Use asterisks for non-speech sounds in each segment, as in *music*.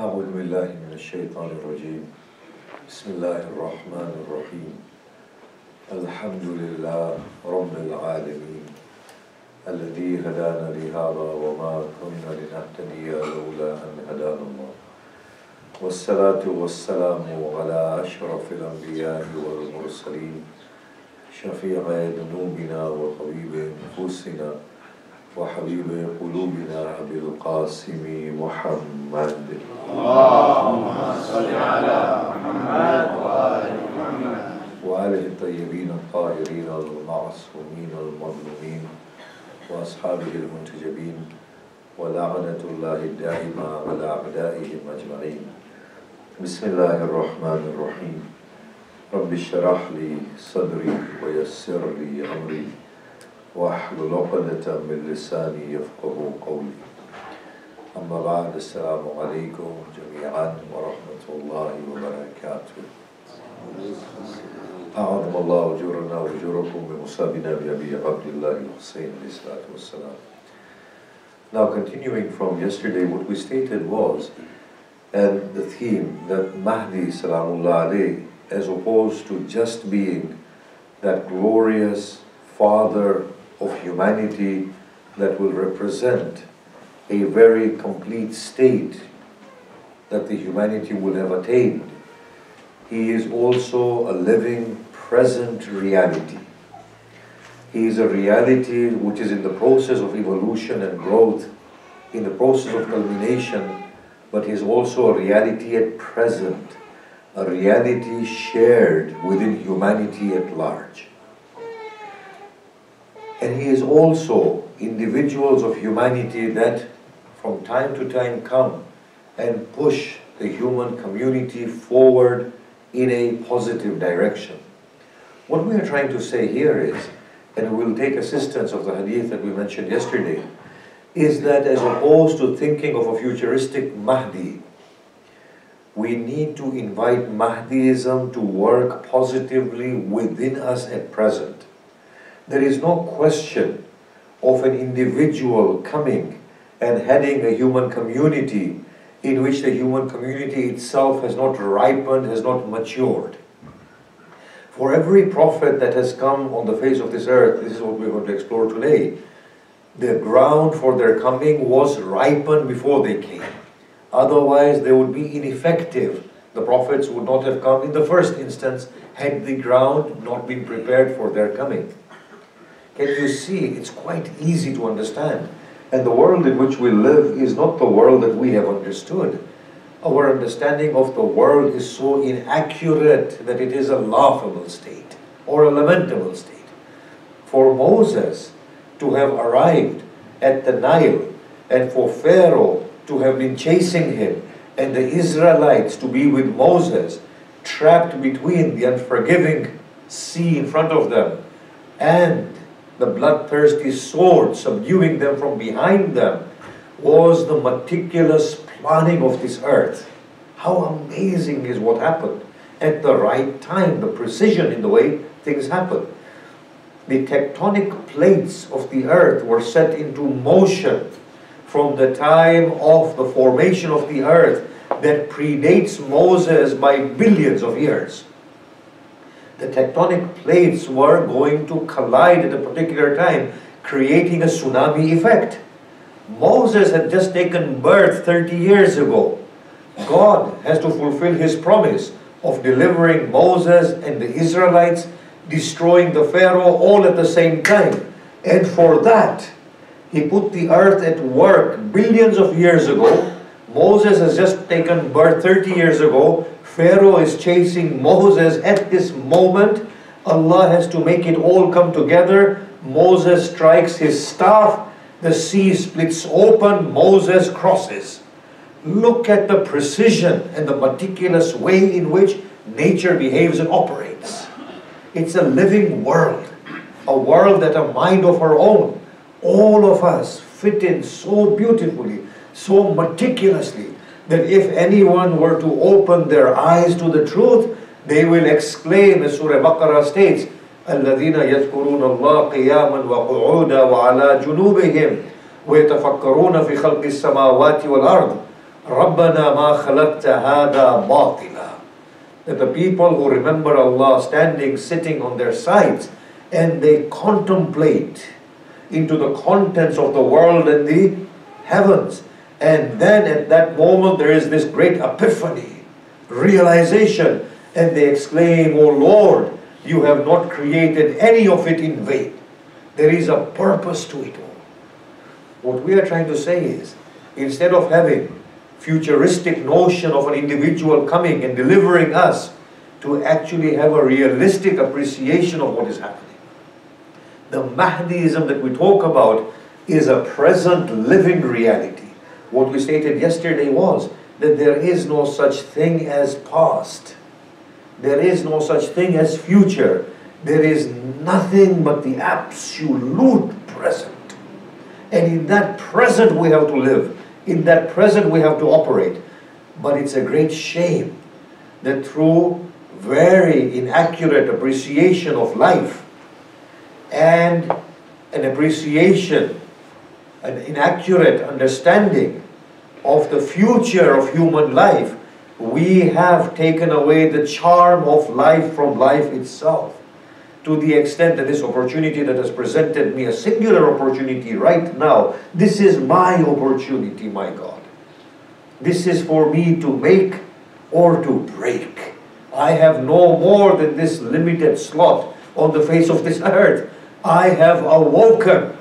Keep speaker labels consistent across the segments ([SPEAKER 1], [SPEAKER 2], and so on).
[SPEAKER 1] أعوذ بالله من الشيطان الرجيم. بسم الله الرحمن الرحيم. الحمد لله رب العالمين الذي هدانا لهذا وما كنا لنهتدي لولا أن هدانا الله. والصلاة والسلام على أشرف الأنبياء والمرسلين شفيع ذنوبنا وطبيب نفوسنا وحبيب قلوبنا أبي القاسم محمد.
[SPEAKER 2] اللهم صل على محمد وآل محمد.
[SPEAKER 1] وآله الطيبين الطاهرين المعصومين المظلومين وأصحابه المنتجبين ولعنة الله الدائمة على أعدائهم أجمعين. بسم الله الرحمن الرحيم. رب اشرح لي صدري ويسر لي أمري واحلل عقدة من لساني يفقه قولي. أما بعد السلام عليكم جميعا ورحمة الله وبركاته أعظم الله أجورنا وأجوركم بمصابنا بأبي عبد الله الحسين عليه الصلاة والسلام Now continuing from yesterday, what we stated was, and the theme that Mahdi Salamullah alayhi, as opposed to just being that glorious father of humanity that will represent a very complete state that the humanity will have attained. He is also a living, present reality. He is a reality which is in the process of evolution and growth, in the process of culmination, but he is also a reality at present, a reality shared within humanity at large. And he is also individuals of humanity that from time to time come and push the human community forward in a positive direction. What we are trying to say here is, and we will take assistance of the hadith that we mentioned yesterday, is that as opposed to thinking of a futuristic Mahdi, we need to invite Mahdiism to work positively within us at present. There is no question of an individual coming and heading a human community in which the human community itself has not ripened, has not matured. For every prophet that has come on the face of this earth, this is what we're going to explore today, the ground for their coming was ripened before they came. Otherwise, they would be ineffective. The prophets would not have come in the first instance had the ground not been prepared for their coming. Can you see? It's quite easy to understand. And the world in which we live is not the world that we have understood. Our understanding of the world is so inaccurate that it is a laughable state or a lamentable state. For Moses to have arrived at the Nile and for Pharaoh to have been chasing him and the Israelites to be with Moses trapped between the unforgiving sea in front of them and the bloodthirsty sword subduing them from behind them was the meticulous planning of this earth. How amazing is what happened at the right time, the precision in the way things happen. The tectonic plates of the earth were set into motion from the time of the formation of the earth that predates Moses by billions of years the tectonic plates were going to collide at a particular time, creating a tsunami effect. Moses had just taken birth 30 years ago. God has to fulfill his promise of delivering Moses and the Israelites, destroying the Pharaoh all at the same time. And for that, he put the earth at work billions of years ago. Moses has just taken birth 30 years ago. Pharaoh is chasing Moses at this moment. Allah has to make it all come together. Moses strikes his staff. The sea splits open. Moses crosses. Look at the precision and the meticulous way in which nature behaves and operates. It's a living world, a world that a mind of our own. All of us fit in so beautifully, so meticulously, that if anyone were to open their eyes to the truth, they will exclaim, as Surah Baqarah states, الذين يذكرون الله قياما وقعودا وعلى جنوبهم ويتفكرون في خلق السماوات والأرض رَبَّنَا مَا خَلَقْتَ هَذَا بَاطِلًا That the people who remember Allah standing, sitting on their sides, and they contemplate into the contents of the world and the heavens. And then at that moment there is this great epiphany, realization, and they exclaim, O Lord, you have not created any of it in vain. There is a purpose to it all. What we are trying to say is, instead of having futuristic notion of an individual coming and delivering us, to actually have a realistic appreciation of what is happening. The Mahdiism that we talk about is a present living reality. What we stated yesterday was that there is no such thing as past. There is no such thing as future. There is nothing but the absolute present. And in that present we have to live. In that present we have to operate. But it's a great shame that through very inaccurate appreciation of life and an appreciation, an inaccurate understanding of the future of human life, we have taken away the charm of life from life itself. To the extent that this opportunity that has presented me, a singular opportunity right now, this is my opportunity, my God. This is for me to make or to break. I have no more than this limited slot on the face of this *laughs* earth. I have awoken.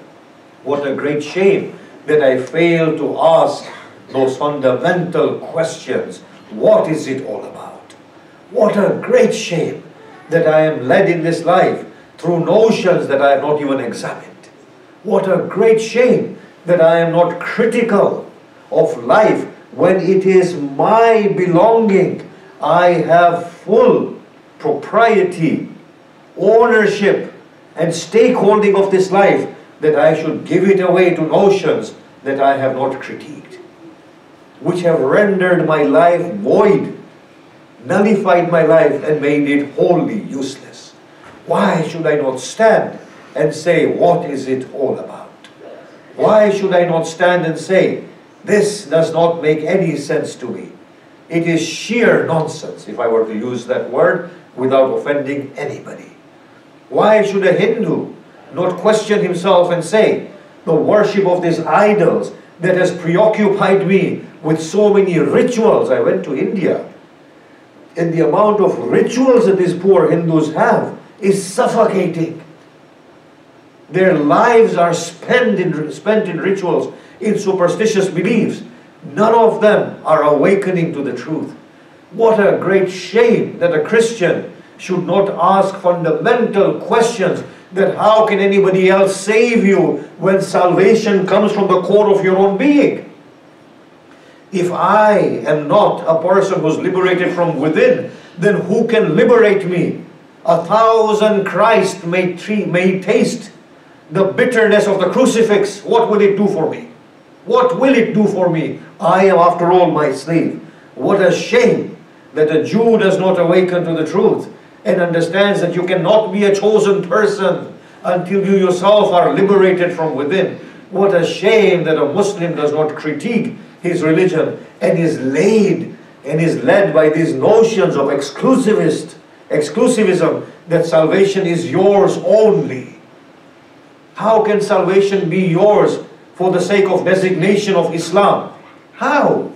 [SPEAKER 1] What a great shame that I fail to ask those fundamental questions. What is it all about? What a great shame that I am led in this life through notions that I have not even examined. What a great shame that I am not critical of life when it is my belonging. I have full propriety, ownership, and stakeholding of this life that I should give it away to notions that I have not critiqued, which have rendered my life void, nullified my life, and made it wholly useless. Why should I not stand and say, What is it all about? Why should I not stand and say, This does not make any sense to me? It is sheer nonsense, if I were to use that word without offending anybody. Why should a Hindu not question himself and say, the worship of these idols that has preoccupied me with so many rituals? I went to India, and the amount of rituals that these poor Hindus have is suffocating. Their lives are spent in, spent in rituals, in superstitious beliefs. None of them are awakening to the truth. What a great shame that a Christian should not ask fundamental questions that how can anybody else save you when salvation comes from the core of your own being? If I am not a person who's liberated from within, then who can liberate me? A thousand Christ may, may taste the bitterness of the crucifix. What will it do for me? What will it do for me? I am, after all, my slave. What a shame that a Jew does not awaken to the truth and understands that you cannot be a chosen person until you yourself are liberated from within. What a shame that a Muslim does not critique his religion and is laid and is led by these notions of exclusivist, exclusivism that salvation is yours only. How can salvation be yours for the sake of designation of Islam? How?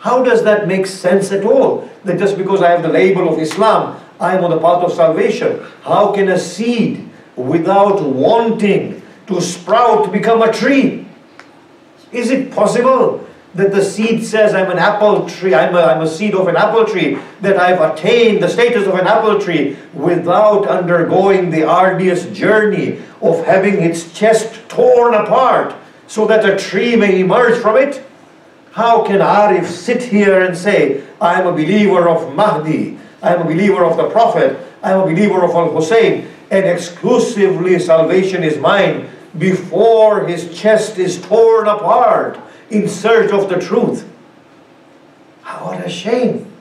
[SPEAKER 1] How does that make sense at all? That just because I have the label of Islam, I am on the path of salvation. How can a seed, without wanting to sprout, become a tree? Is it possible that the seed says, I'm an apple tree, I'm a, I'm a seed of an apple tree, that I've attained the status of an apple tree without undergoing the arduous journey of having its chest torn apart so that a tree may emerge from it? How can Arif sit here and say, I am a believer of Mahdi, I am a believer of the Prophet, I am a believer of Al Hussein, and exclusively salvation is mine before his chest is torn apart in search of the truth? Ah, what a shame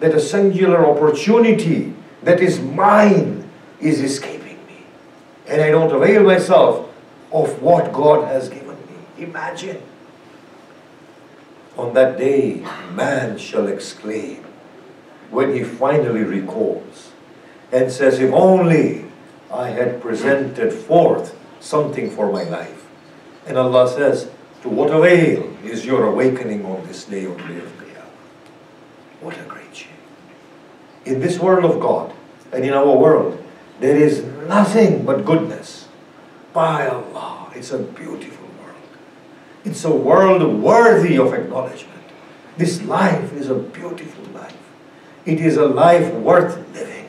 [SPEAKER 1] that a singular opportunity that is mine is escaping me. And I don't avail myself of what God has given me. Imagine. On that day, man shall exclaim when he finally recalls and says, If only I had presented forth something for my life. And Allah says, To what avail is your awakening on this day, on the day of Qiyamah? What a great shame. In this world of God and in our world, there is nothing but goodness. By Allah, it's a beautiful world. It's a world worthy of acknowledgement. This life is a beautiful life. It is a life worth living.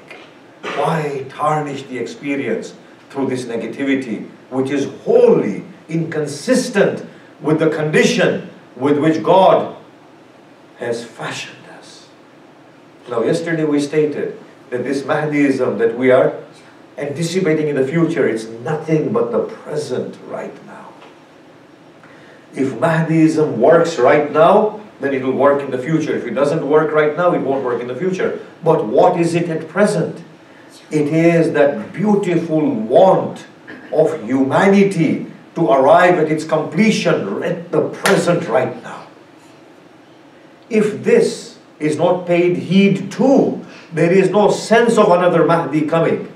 [SPEAKER 1] Why tarnish the experience through this negativity, which is wholly inconsistent with the condition with which God has fashioned us? Now, yesterday we stated that this Mahdiism that we are anticipating in the future, it's nothing but the present right now. If Mahdiism works right now, then it will work in the future. If it doesn't work right now, it won't work in the future. But what is it at present? It is that beautiful want of humanity to arrive at its completion at the present right now. If this is not paid heed to, there is no sense of another Mahdi coming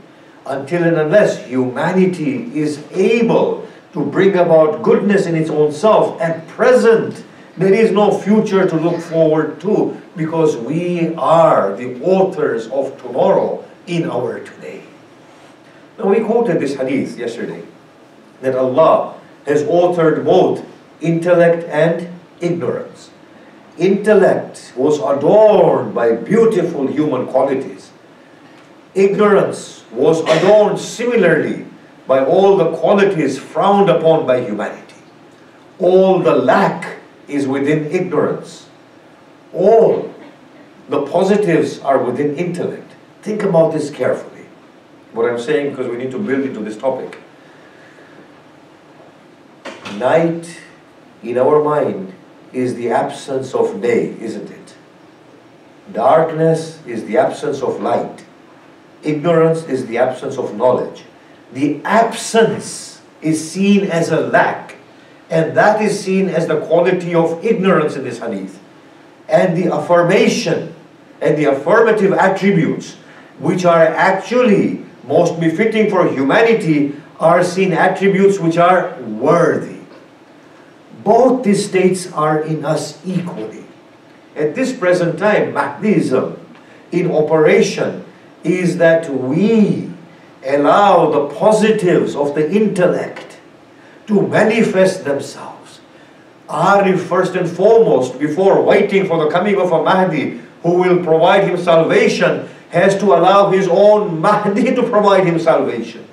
[SPEAKER 1] until and unless humanity is able to bring about goodness in its own self at present there is no future to look forward to because we are the authors of tomorrow in our today. Now we quoted this hadith yesterday that Allah has authored both intellect and ignorance. Intellect was adorned by beautiful human qualities. Ignorance was adorned similarly by all the qualities frowned upon by humanity. All the lack is within ignorance. All the positives are within intellect. Think about this carefully. What I'm saying because we need to build into this topic. Night in our mind is the absence of day, isn't it? Darkness is the absence of light. Ignorance is the absence of knowledge. The absence is seen as a lack and that is seen as the quality of ignorance in this hadith. And the affirmation and the affirmative attributes, which are actually most befitting for humanity, are seen attributes which are worthy. Both these states are in us equally. At this present time, Mahdism in operation is that we allow the positives of the intellect to manifest themselves. Arif first and foremost, before waiting for the coming of a Mahdi who will provide him salvation, has to allow his own *laughs* Mahdi to provide him salvation.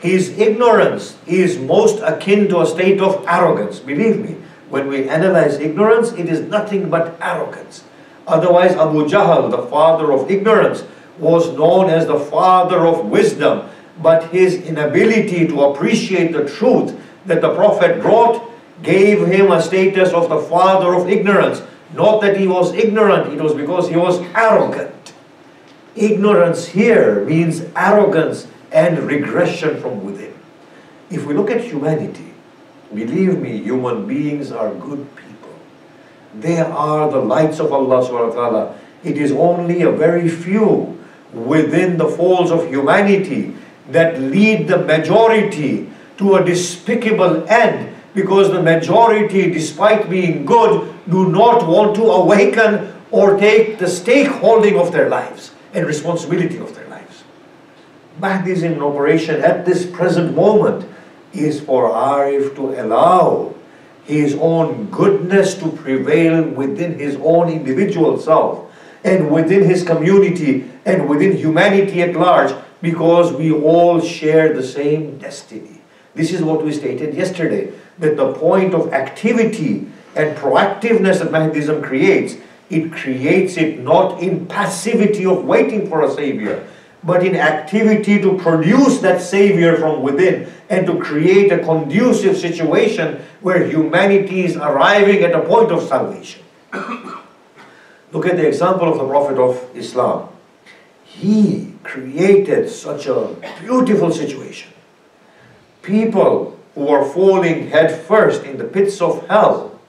[SPEAKER 1] His ignorance is most akin to a state of arrogance. Believe me, when we analyze ignorance, it is nothing but arrogance. Otherwise, Abu Jahl, the father of ignorance, was known as the father of wisdom but his inability to appreciate the truth that the Prophet brought gave him a status of the father of ignorance. Not that he was ignorant, it was because he was arrogant. Ignorance here means arrogance and regression from within. If we look at humanity, believe me, human beings are good people. They are the lights of Allah subhanahu wa ta'ala. It is only a very few within the folds of humanity that lead the majority to a despicable end because the majority, despite being good, do not want to awaken or take the stakeholding of their lives and responsibility of their lives. Mahdism in operation at this present moment is for Arif to allow his own goodness to prevail within his own individual self and within his community and within humanity at large because we all share the same destiny. This is what we stated yesterday, that the point of activity and proactiveness that Mahdism creates, it creates it not in passivity of waiting for a savior, but in activity to produce that savior from within and to create a conducive situation where humanity is arriving at a point of salvation. *coughs* Look at the example of the Prophet of Islam. He created such a beautiful situation. People who are falling headfirst in the pits of hell,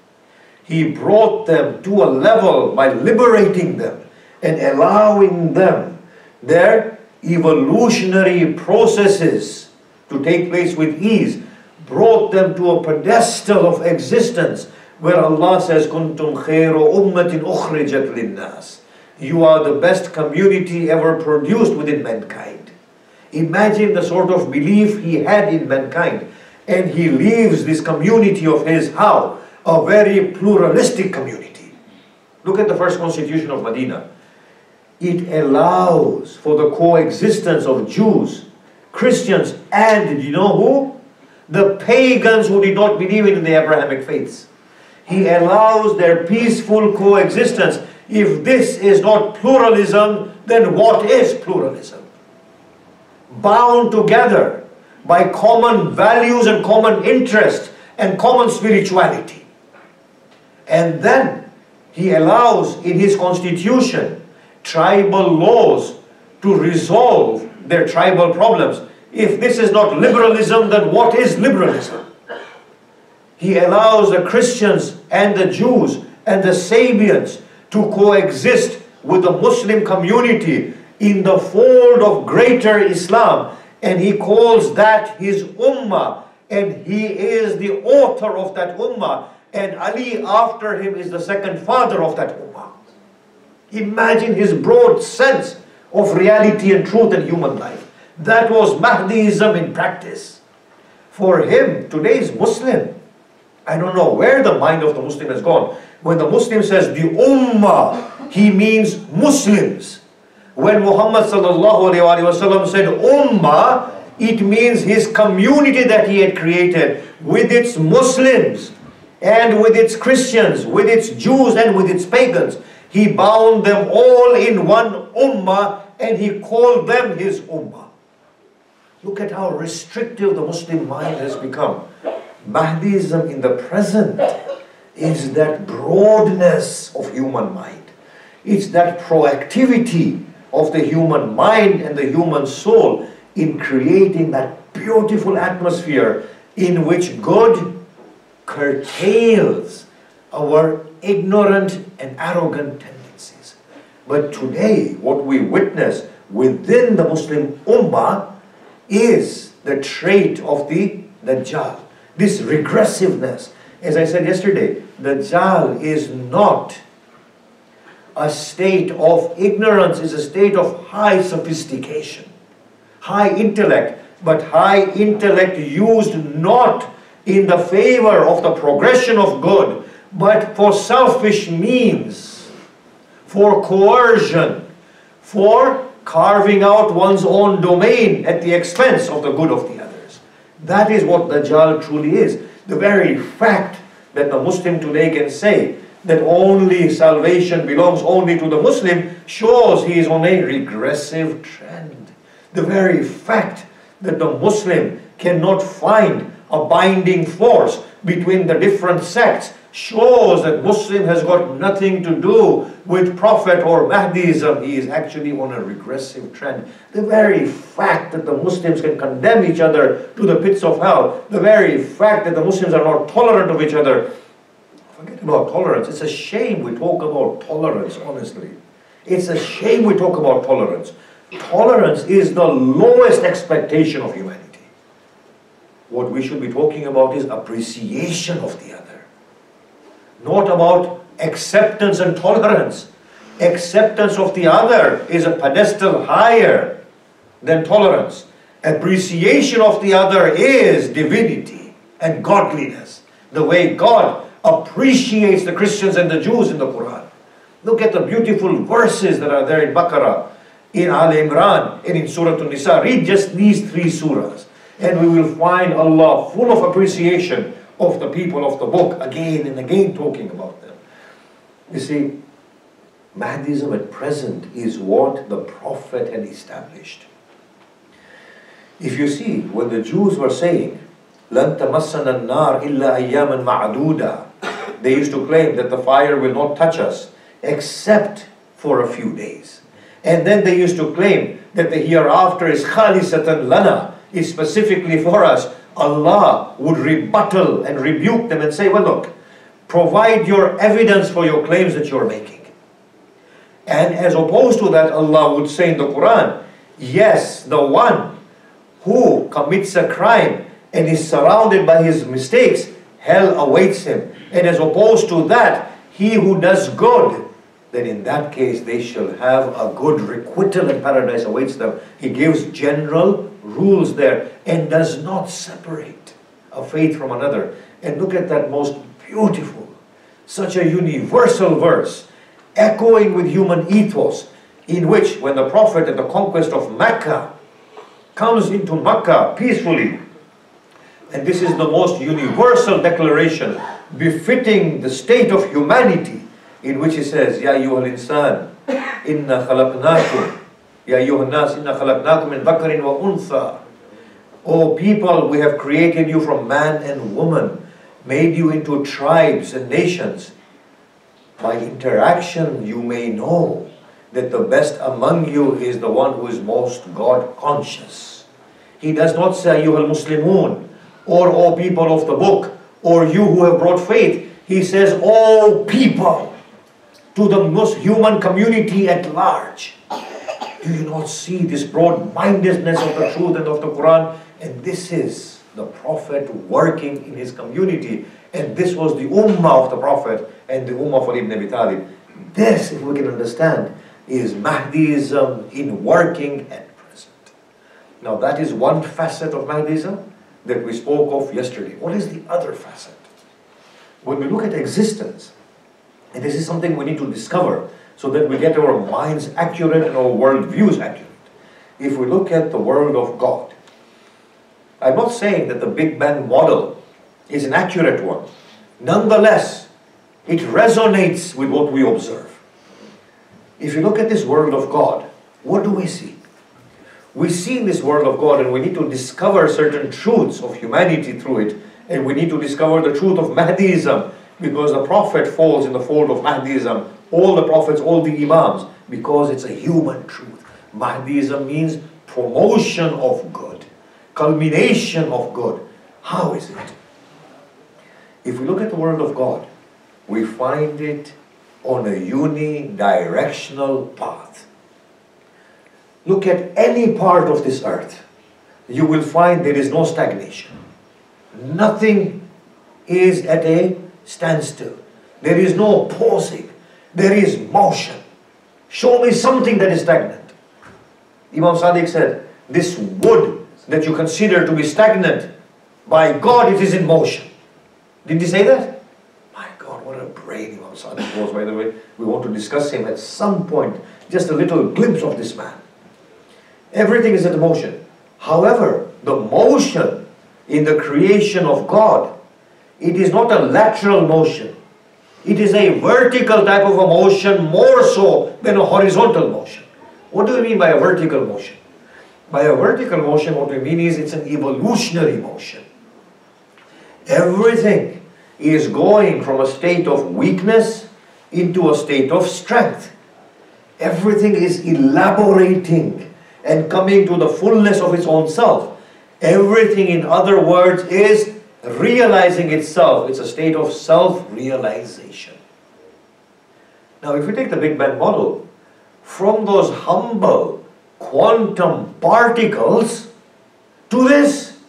[SPEAKER 1] He brought them to a level by liberating them and allowing them their evolutionary processes to take place with ease, brought them to a pedestal of existence where Allah says, Kuntum khairu ummatin ukhrijat linnas. You are the best community ever produced within mankind. Imagine the sort of belief he had in mankind. And he leaves this community of his how? A very pluralistic community. Look at the first constitution of Medina. It allows for the coexistence of Jews, Christians, and you know who? The pagans who did not believe in the Abrahamic faiths. He allows their peaceful coexistence. If this is not pluralism, then what is pluralism? Bound together by common values and common interest and common spirituality. And then he allows in his constitution tribal laws to resolve their tribal problems. If this is not liberalism, then what is liberalism? He allows the Christians and the Jews and the Sabians to coexist with the Muslim community in the fold of greater Islam. And he calls that his ummah. And he is the author of that ummah. And Ali after him is the second father of that ummah. Imagine his broad sense of reality and truth in human life. That was Mahdiism in practice. For him, today's Muslim, I don't know where the mind of the Muslim has gone. When the Muslim says the Ummah, he means Muslims. When Muhammad said Ummah, it means his community that he had created with its Muslims and with its Christians, with its Jews and with its pagans. He bound them all in one ummah and he called them his ummah. Look at how restrictive the Muslim mind has become. Mahdiism in the present is that broadness of human mind. It's that proactivity of the human mind and the human soul in creating that beautiful atmosphere in which God curtails our ignorant and arrogant tendencies. But today, what we witness within the Muslim Ummah is the trait of the Dajjal. This regressiveness. As I said yesterday, Dajjal is not a state of ignorance, is a state of high sophistication, high intellect, but high intellect used not in the favor of the progression of good, but for selfish means, for coercion, for carving out one's own domain at the expense of the good of the. That is what Dajjal truly is. The very fact that the Muslim today can say that only salvation belongs only to the Muslim shows he is on a regressive trend. The very fact that the Muslim cannot find a binding force between the different sects shows that Muslim has got nothing to do with Prophet or Mahdiism. He is actually on a regressive trend. The very fact that the Muslims can condemn each other to the pits of hell, the very fact that the Muslims are not tolerant of each other, forget about tolerance. It's a shame we talk about tolerance, honestly. It's a shame we talk about tolerance. Tolerance is the lowest expectation of humanity. What we should be talking about is appreciation of the other not about acceptance and tolerance. Acceptance of the other is a pedestal higher than tolerance. Appreciation of the other is divinity and godliness. The way God appreciates the Christians and the Jews in the Quran. Look at the beautiful verses that are there in Baqarah, in Al Imran, and in Surah An-Nisa. Read just these three surahs, and we will find Allah full of appreciation of the people of the book again and again talking about them. You see, Mahdism at present is what the Prophet had established. If you see, when the Jews were saying, لَن تَمَسَّنَا النَّارِ إِلَّا أَيَّامًا مَعْدُودًا They used to claim that the fire will not touch us except for a few days. And then they used to claim that the hereafter is khalisatan lana, is specifically for us Allah would rebuttal and rebuke them and say, well look, Provide your evidence for your claims that you're making. And as opposed to that, Allah would say in the Quran, yes, the one who commits a crime and is surrounded by his mistakes, hell awaits him. And as opposed to that, he who does good, then in that case they shall have a good requital in paradise awaits them. He gives general rules there and does not separate a faith from another. And look at that most beautiful, such a universal verse, echoing with human ethos, in which when the Prophet at the conquest of Mecca comes into Mecca peacefully, and this is the most universal declaration befitting the state of humanity in which he says, Ya ayyuhal insan, inna khalaqnakum, Ya ayyuhan nas, inna khalaqnakum wa untha. O people, we have created you from man and woman, made you into tribes and nations. By interaction, you may know that the best among you is the one who is most God conscious. He does not say, You al Muslimun, or O people of the book, or you who have brought faith. He says, All people, to the most human community at large. Do you not see this broad mindedness of the truth and of the Quran? And this is the Prophet working in his community. And this was the Ummah of the Prophet and the Ummah Ali ibn Abi Talib. This, if we can understand, is Mahdiism in working at present. Now that is one facet of Mahdiism that we spoke of yesterday. What is the other facet? When we look at existence, and this is something we need to discover so that we get our minds accurate and our world views accurate. If we look at the world of God, I'm not saying that the Big Bang model is an accurate one. Nonetheless, it resonates with what we observe. If you look at this world of God, what do we see? We see in this world of God and we need to discover certain truths of humanity through it and we need to discover the truth of Mahdiism because the Prophet falls in the fold of Mahdiism, all the Prophets, all the Imams, because it's a human truth. Mahdiism means promotion of good, culmination of good. How is it? If we look at the Word of God, we find it on a unidirectional path. Look at any part of this earth, you will find there is no stagnation. Nothing is at a standstill. There is no pausing. There is motion. Show me something that is stagnant. Imam Sadiq said, this wood that you consider to be stagnant, by God it is in motion. Did he say that? My God, what a brain Imam Sadiq was, by the way. We want to discuss him at some point. Just a little glimpse of this man. Everything is in motion. However, the motion in the creation of God it is not a lateral motion. It is a vertical type of a motion more so than a horizontal motion. What do we mean by a vertical motion? By a vertical motion, what we mean is it's an evolutionary motion. Everything is going from a state of weakness into a state of strength. Everything is elaborating and coming to the fullness of its own self. Everything, in other words, is realizing itself. It's a state of self-realization. Now, if we take the Big Bang model, from those humble quantum particles to this,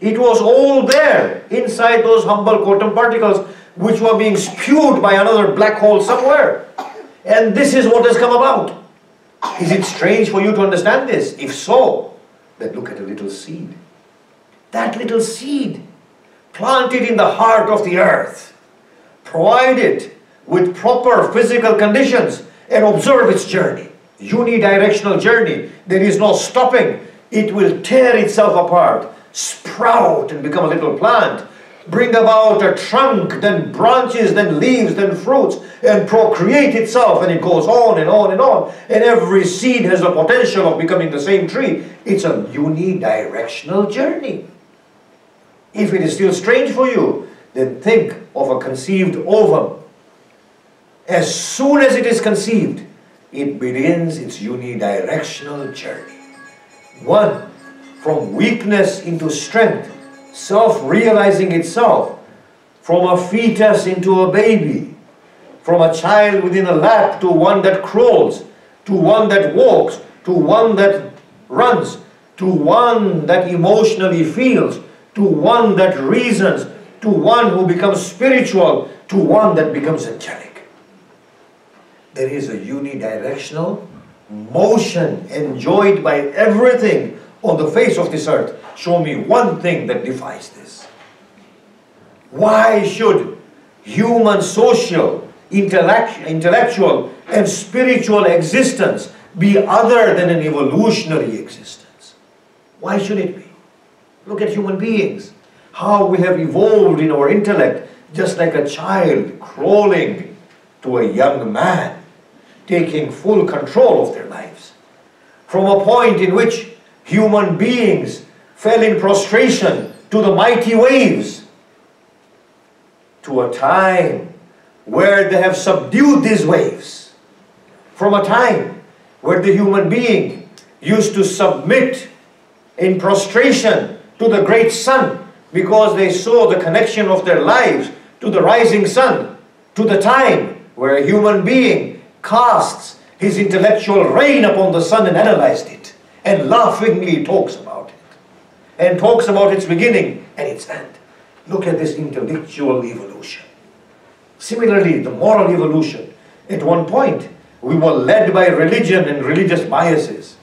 [SPEAKER 1] it was all there inside those humble quantum particles which were being spewed by another black hole somewhere. And this is what has come about. Is it strange for you to understand this? If so, then look at a little seed. That little seed planted in the heart of the earth, provide it with proper physical conditions and observe its journey. Unidirectional journey. There is no stopping. It will tear itself apart, sprout and become a little plant, bring about a trunk, then branches, then leaves, then fruits, and procreate itself, and it goes on and on and on. And every seed has the potential of becoming the same tree. It's a unidirectional journey. If it is still strange for you, then think of a conceived ovum. As soon as it is conceived, it begins its unidirectional journey. One, from weakness into strength, self-realizing itself, from a fetus into a baby, from a child within a lap to one that crawls, to one that walks, to one that runs, to one that emotionally feels, to one that reasons, to one who becomes spiritual, to one that becomes angelic. There is a unidirectional motion enjoyed by everything on the face of this earth. Show me one thing that defies this. Why should human social, intellect, intellectual, and spiritual existence be other than an evolutionary existence? Why should it be? Look at human beings. How we have evolved in our intellect, just like a child crawling to a young man, taking full control of their lives. From a point in which human beings fell in prostration to the mighty waves, to a time where they have subdued these waves. From a time where the human being used to submit in prostration to the great sun because they saw the connection of their lives to the rising sun, to the time where a human being casts his intellectual rain upon the sun and analyzed it and laughingly talks about it and talks about its beginning and its end. Look at this intellectual evolution. Similarly, the moral evolution. At one point, we were led by religion and religious biases.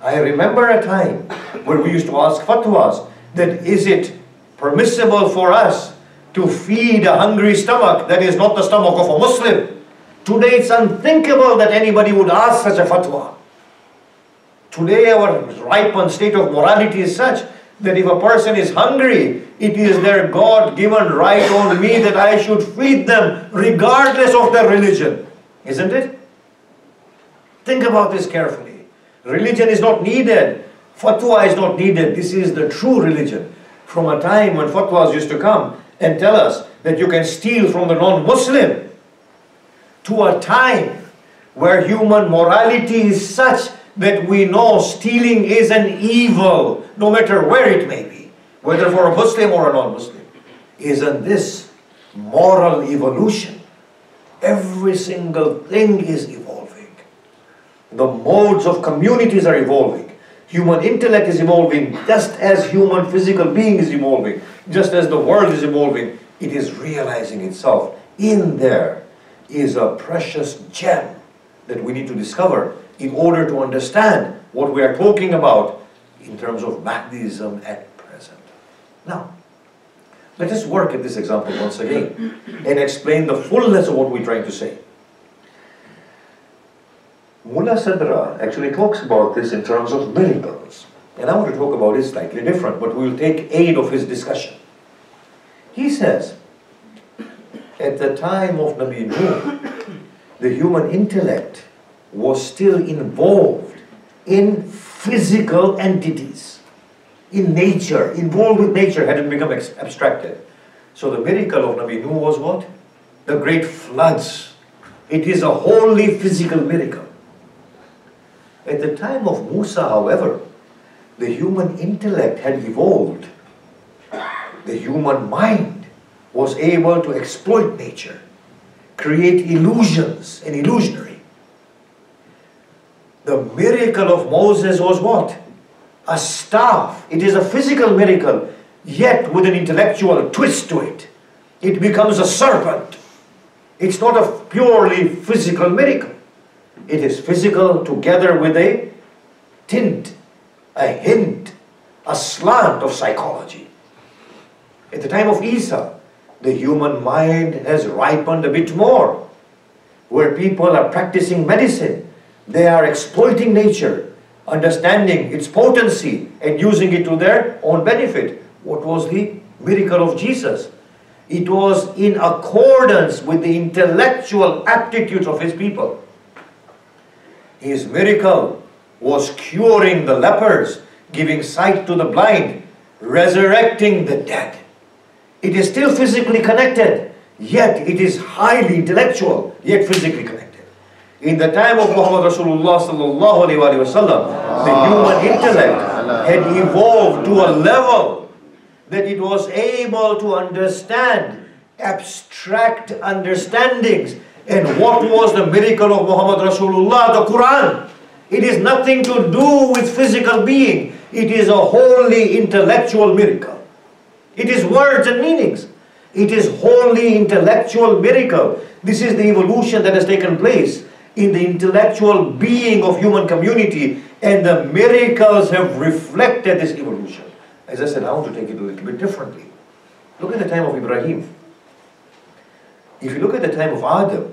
[SPEAKER 1] I remember a time where we used to ask fatwas that is it permissible for us to feed a hungry stomach that is not the stomach of a Muslim? Today it's unthinkable that anybody would ask such a fatwa. Today our ripened state of morality is such that if a person is hungry, it is their God-given right on me that I should feed them regardless of their religion. Isn't it? Think about this carefully. Religion is not needed. Fatwa is not needed. This is the true religion. From a time when fatwas used to come and tell us that you can steal from the non-Muslim to a time where human morality is such that we know stealing is an evil, no matter where it may be, whether for a Muslim or a non-Muslim. Isn't this moral evolution? Every single thing is evolving. The modes of communities are evolving. Human intellect is evolving just as human physical being is evolving. Just as the world is evolving, it is realizing itself. In there is a precious gem that we need to discover in order to understand what we are talking about in terms of Mahdism at present. Now, let us work at this example once again and explain the fullness of what we're trying to say. Mullah Sadra actually talks about this in terms of miracles. And I want to talk about it slightly different, but we'll take aid of his discussion. He says, at the time of Nabi Nuh, the human intellect was still involved in physical entities, in nature, involved with nature, hadn't become abstracted. So the miracle of Nabi Nuh was what? The great floods. It is a wholly physical miracle. At the time of Musa, however, the human intellect had evolved. The human mind was able to exploit nature, create illusions and illusionary. The miracle of Moses was what? A staff. It is a physical miracle, yet with an intellectual twist to it. It becomes a serpent. It's not a purely physical miracle. It is physical together with a tint, a hint, a slant of psychology. At the time of Isa, the human mind has ripened a bit more, where people are practicing medicine they are exploiting nature, understanding its potency and using it to their own benefit. What was the miracle of Jesus? It was in accordance with the intellectual aptitudes of his people. His miracle was curing the lepers, giving sight to the blind, resurrecting the dead. It is still physically connected, yet it is highly intellectual, yet physically connected. In the time of Muhammad Rasulullah sallallahu alayhi wa sallam, the ah. human intellect had evolved to a level that it was able to understand abstract understandings. And what was the miracle of Muhammad Rasulullah? The Quran. It is nothing to do with physical being. It is a wholly intellectual miracle. It is words and meanings. It is wholly intellectual miracle. This is the evolution that has taken place in the intellectual being of human community and the miracles have reflected this evolution. As I said, I want to take it a little bit differently. Look at the time of Ibrahim. If you look at the time of Adam,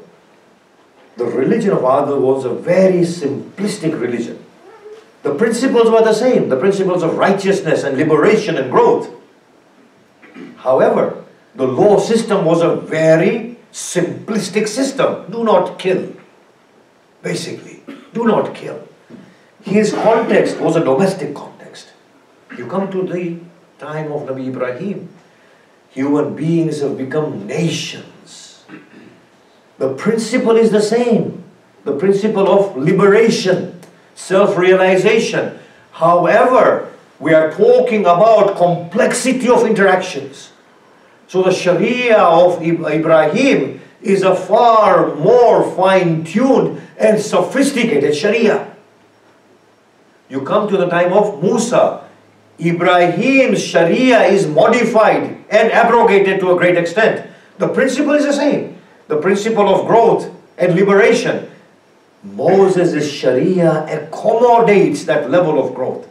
[SPEAKER 1] the religion of Adam was a very simplistic religion. The principles were the same, the principles of righteousness and liberation and growth. However, the law system was a very simplistic system. Do not kill. Basically, do not kill. His context was a domestic context. You come to the time of Nabi Ibrahim, human beings have become nations. The principle is the same. The principle of liberation, self-realization. However, we are talking about complexity of interactions. So the Sharia of Ibrahim is a far more fine-tuned and sophisticated Sharia. You come to the time of Musa. Ibrahim's Sharia is modified and abrogated to a great extent. The principle is the same. The principle of growth and liberation. Moses' Sharia accommodates that level of growth.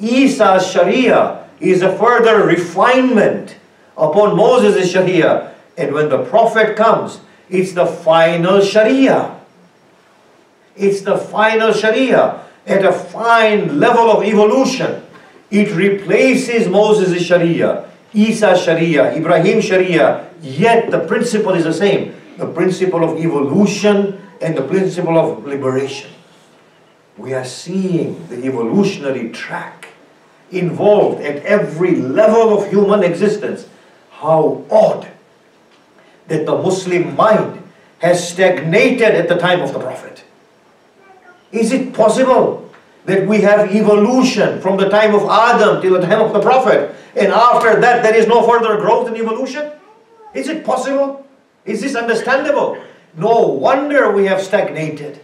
[SPEAKER 1] Isa's Sharia is a further refinement upon Moses' Sharia. And when the Prophet comes, it's the final Sharia. It's the final Sharia at a fine level of evolution. It replaces Moses' Sharia, Isa Sharia, Ibrahim Sharia, yet the principle is the same. The principle of evolution and the principle of liberation. We are seeing the evolutionary track involved at every level of human existence. How odd that the Muslim mind has stagnated at the time of the Prophet. Is it possible that we have evolution from the time of Adam till the time of the Prophet and after that there is no further growth in evolution? Is it possible? Is this understandable? No wonder we have stagnated.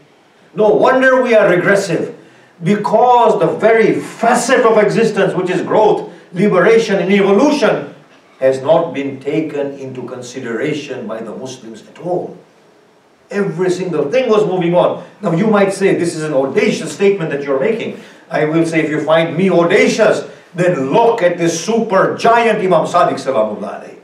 [SPEAKER 1] No wonder we are regressive. Because the very facet of existence which is growth, liberation and evolution has not been taken into consideration by the Muslims at all. Every single thing was moving on. Now you might say this is an audacious statement that you're making. I will say if you find me audacious, then look at this super giant Imam Sadiq Salamullah alayhi.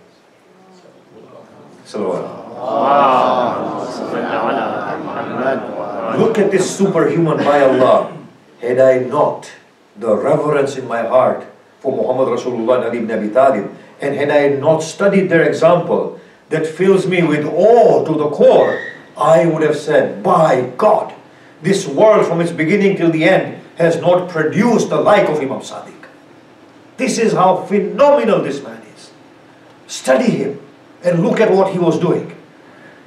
[SPEAKER 1] Look at this superhuman by Allah. Had I not the reverence in my heart for Muhammad Rasulullah and Ali ibn Abi Talib, and had I not studied their example that fills me with awe to the core, I would have said, by God, this world from its beginning till the end has not produced the like of Imam Sadiq. This is how phenomenal this man is. Study him and look at what he was doing.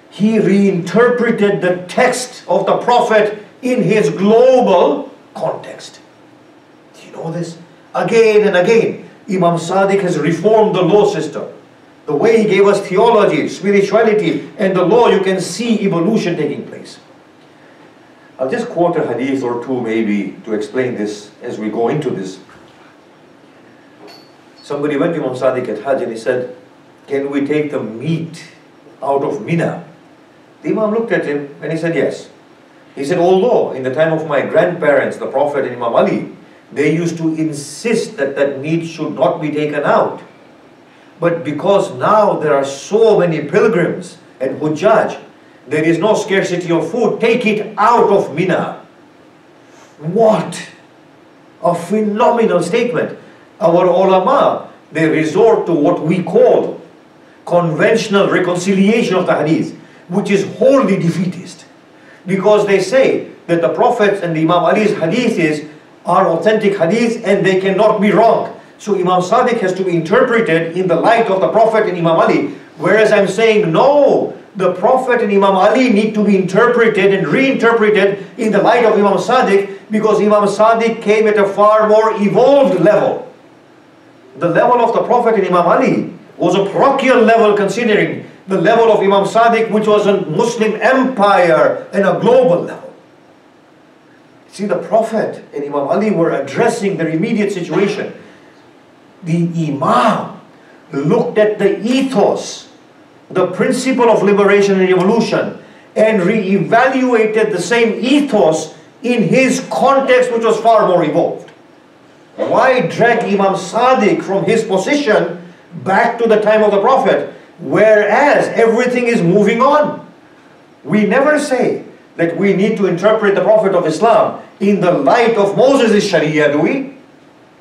[SPEAKER 1] He reinterpreted the text of the Prophet in his global context. Do you know this? Again and again, Imam Sadiq has reformed the law system. The way he gave us theology, spirituality, and the law, you can see evolution taking place. I'll just quote a hadith or two maybe to explain this as we go into this. Somebody went to Imam Sadiq at Hajj and he said, can we take the meat out of Mina? The Imam looked at him and he said, yes. He said, although in the time of my grandparents, the Prophet and Imam Ali, they used to insist that that meat should not be taken out. But because now there are so many pilgrims and hujjaj, there is no scarcity of food, take it out of Mina. What a phenomenal statement. Our ulama, they resort to what we call conventional reconciliation of the hadith, which is wholly defeatist. Because they say that the Prophet and the Imam Ali's hadith is are authentic hadith and they cannot be wrong. So Imam Sadiq has to be interpreted in the light of the Prophet and Imam Ali. Whereas I'm saying, no, the Prophet and Imam Ali need to be interpreted and reinterpreted in the light of Imam Sadiq because Imam Sadiq came at a far more evolved level. The level of the Prophet and Imam Ali
[SPEAKER 3] was a parochial level considering the level of Imam Sadiq which was a Muslim empire and a global level. See the Prophet and Imam Ali were addressing their immediate situation. The Imam looked at the ethos, the principle of liberation and revolution and re-evaluated the same ethos in his context which was far more evolved. Why drag Imam Sadiq from his position back to the time of the Prophet, whereas everything is moving on? We never say that we need to interpret the Prophet of Islam in the light of Moses' Sharia, do we?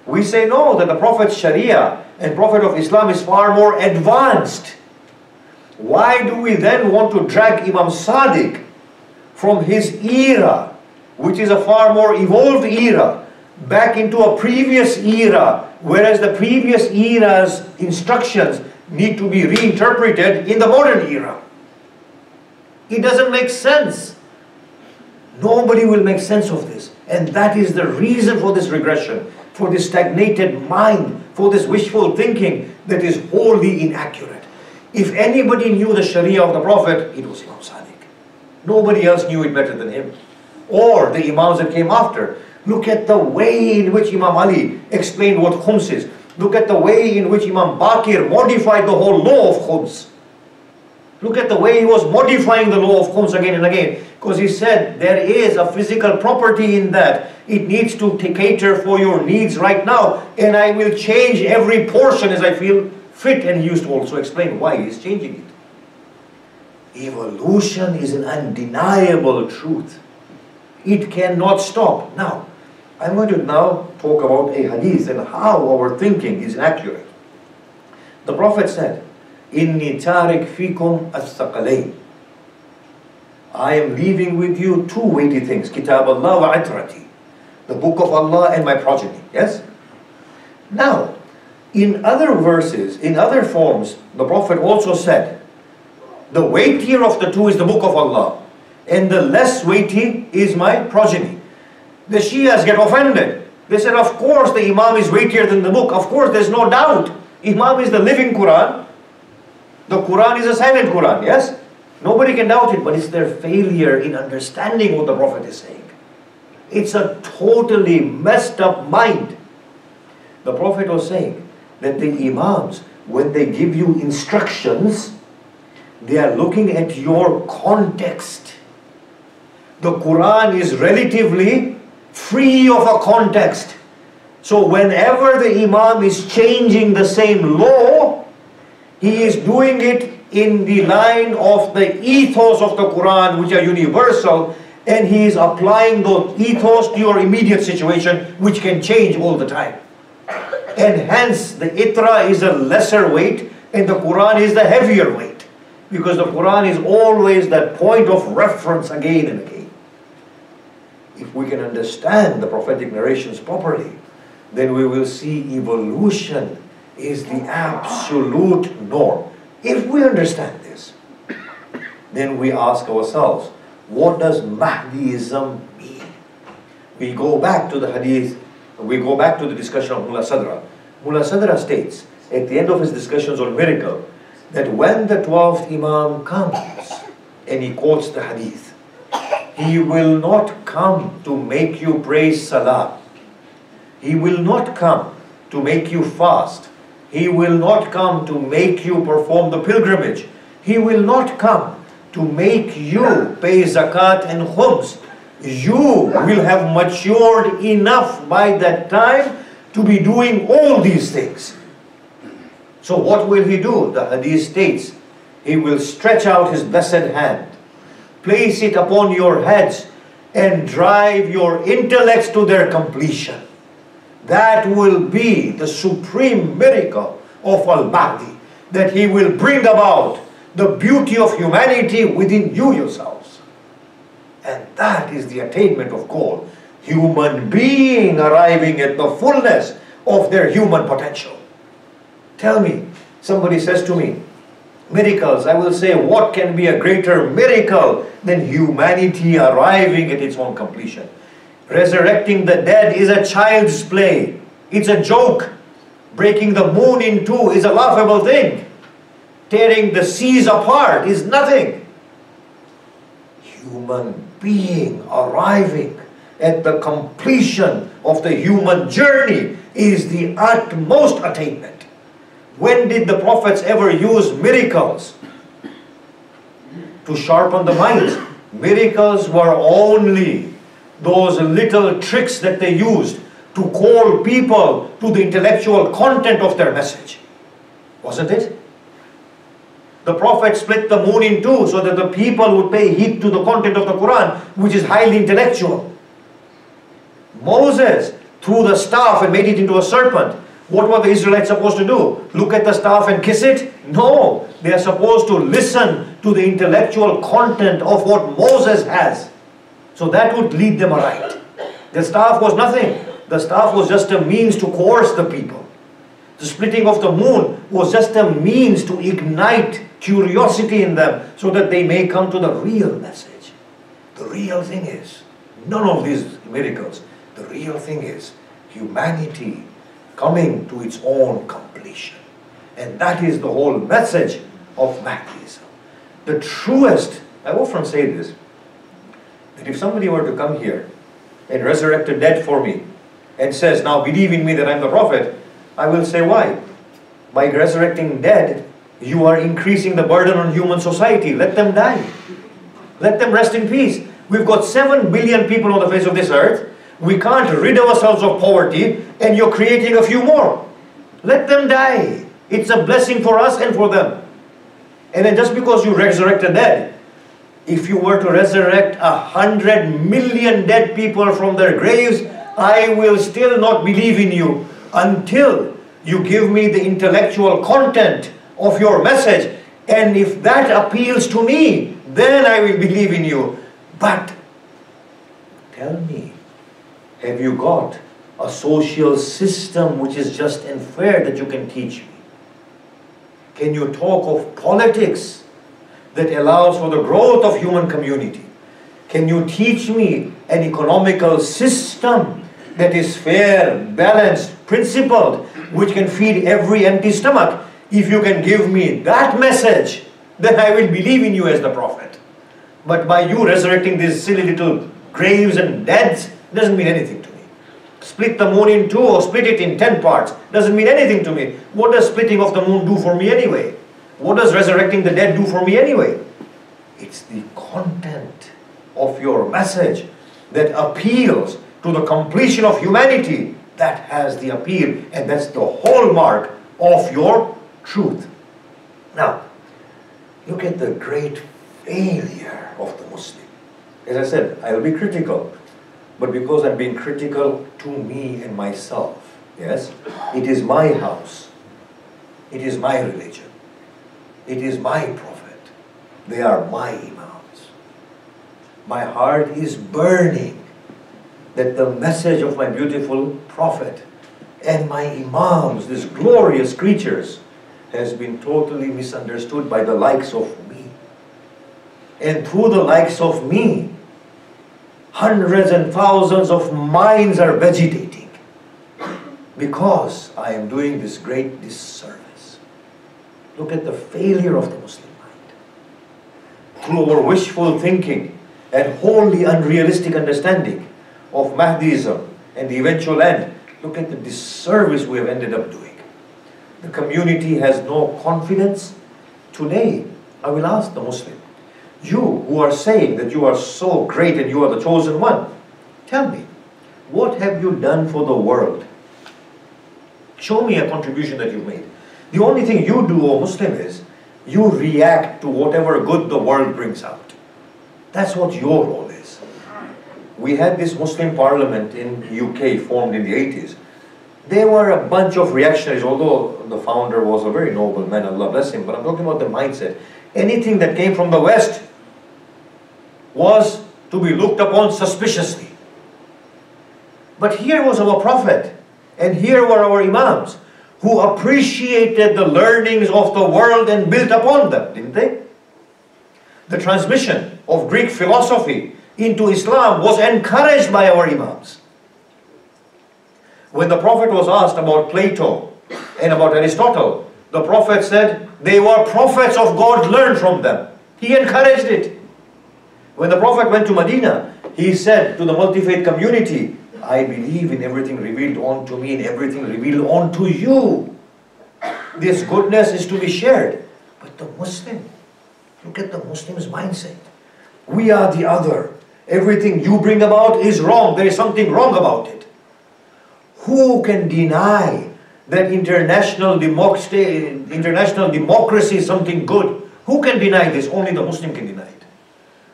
[SPEAKER 3] We say no, that the Prophet's Sharia and Prophet of Islam is far more advanced. Why do we then want to drag Imam Sadiq from his era, which is a far more evolved era, back into a previous era, whereas the previous era's instructions need to be reinterpreted in the modern era. It doesn't make sense. Nobody will make sense of this. And that is the reason for this regression, for this stagnated mind, for this wishful thinking that is wholly inaccurate. If anybody knew the Sharia of the Prophet, it was Imam Sadiq. Nobody else knew it better than him. Or the Imams that came after. Look at the way in which Imam Ali explained what khums is. Look at the way in which Imam Bakir modified the whole law of khums. Look at the way he was modifying the law of khums again and again. Because he said there is a physical property in that. It needs to cater for your needs right now. And I will change every portion as I feel fit. And he used to also explain why he's changing it. Evolution is an undeniable truth. It cannot stop. Now, I'm going to now talk about a hadith and how our thinking is accurate. The Prophet said, Inni tarik fikum as I am leaving with you two weighty things, Kitab Allah wa itrati, the book of Allah and my progeny. Yes? Now, in other verses, in other forms, the Prophet also said, the weightier of the two is the book of Allah, and the less weighty is my progeny. The Shias get offended. They said, of course the Imam is weightier than the book. Of course, there's no doubt. Imam is the living Quran. The Quran is a silent Quran, yes? Nobody can doubt it, but it's their failure in understanding what the Prophet is saying. It's a totally messed up mind. The Prophet was saying that the Imams, when they give you instructions, they are looking at your context. The Quran is relatively free of a context. So whenever the Imam is changing the same law, he is doing it in the line of the ethos of the Quran, which are universal, and he is applying those ethos to your immediate situation, which can change all the time. And hence, the itra is a lesser weight, and the Quran is the heavier weight. Because the Quran is always that point of reference again and again if we can understand the prophetic narrations properly, then we will see evolution is the absolute norm. If we understand this, then we ask ourselves, what does Mahdiism mean? We go back to the hadith, we go back to the discussion of Mullah Sadra. Mullah Sadra states, at the end of his discussions on miracle, that when the 12th Imam comes, and he quotes the hadith, he will not come to make you pray salah. He will not come to make you fast. He will not come to make you perform the pilgrimage. He will not come to make you pay zakat and khums. You will have matured enough by that time to be doing all these things. So what will he do? The hadith states, he will stretch out his blessed hand place it upon your heads and drive your intellects to their completion. That will be the supreme miracle of Al-Mahdi, that he will bring about the beauty of humanity within you yourselves. And that is the attainment of goal. Human being arriving at the fullness of their human potential. Tell me, somebody says to me, miracles, I will say, what can be a greater miracle than humanity arriving at its own completion? Resurrecting the dead is a child's play. It's a joke. Breaking the moon in two is a laughable thing. Tearing the seas apart is nothing. Human being arriving at the completion of the human journey is the utmost attainment. When did the prophets ever use miracles to sharpen the minds? Miracles were only those little tricks that they used to call people to the intellectual content of their message. Wasn't it? The Prophet split the moon in two so that the people would pay heed to the content of the Quran, which is highly intellectual. Moses threw the staff and made it into a serpent. What were the Israelites supposed to do? Look at the staff and kiss it? No. They are supposed to listen to the intellectual content of what Moses has. So that would lead them aright. The staff was nothing. The staff was just a means to coerce the people. The splitting of the moon was just a means to ignite curiosity in them so that they may come to the real message. The real thing is, none of these miracles, the real thing is humanity coming to its own completion. And that is the whole message of Mahdiism. The truest, I often say this, that if somebody were to come here and resurrect the dead for me and says, now believe in me that I'm the prophet, I will say why? By resurrecting dead, you are increasing the burden on human society. Let them die. Let them rest in peace. We've got 7 billion people on the face of this earth. We can't rid ourselves of poverty, and you're creating a few more. Let them die. It's a blessing for us and for them. And then just because you resurrect the dead, if you were to resurrect a hundred million dead people from their graves, I will still not believe in you until you give me the intellectual content of your message. And if that appeals to me, then I will believe in you. But tell me, have you got a social system which is just and fair that you can teach me? Can you talk of politics that allows for the growth of human community? Can you teach me an economical system that is fair, balanced, principled, which can feed every empty stomach? If you can give me that message, then I will believe in you as the prophet. But by you resurrecting these silly little graves and deads, doesn't mean anything to me. Split the moon in two or split it in ten parts doesn't mean anything to me. What does splitting of the moon do for me anyway? What does resurrecting the dead do for me anyway? It's the content of your message that appeals to the completion of humanity that has the appeal and that's the hallmark of your truth. Now, look at the great failure of the Muslim. As I said, I will be critical but because I'm being critical to me and myself. Yes? It is my house. It is my religion. It is my prophet. They are my imams. My heart is burning that the message of my beautiful prophet and my imams, these glorious creatures, has been totally misunderstood by the likes of me. And through the likes of me, hundreds and thousands of minds are vegetating because I am doing this great disservice. Look at the failure of the Muslim mind. Through our wishful thinking and wholly unrealistic understanding of Mahdiism and the eventual end, look at the disservice we have ended up doing. The community has no confidence. Today, I will ask the Muslim, you who are saying that you are so great and you are the chosen one, tell me, what have you done for the world? Show me a contribution that you've made. The only thing you do, O Muslim, is you react to whatever good the world brings out. That's what your role is. We had this Muslim parliament in UK formed in the 80s. They were a bunch of reactionaries, although the founder was a very noble man, Allah bless him, but I'm talking about the mindset. Anything that came from the West was to be looked upon suspiciously. But here was our Prophet, and here were our Imams, who appreciated the learnings of the world and built upon them, didn't they? The transmission of Greek philosophy into Islam was encouraged by our Imams. When the Prophet was asked about Plato And about Aristotle, the Prophet said, they were prophets of God, learn from them. He encouraged it. When the Prophet went to Medina, he said to the multi-faith community, I believe in everything revealed unto me and everything revealed unto you. This goodness is to be shared. But the Muslim, look at the Muslim's mindset. We are the other. Everything you bring about is wrong. There is something wrong about it. Who can deny that international, democ- international democracy is something good? Who can deny this? Only the Muslim can deny it.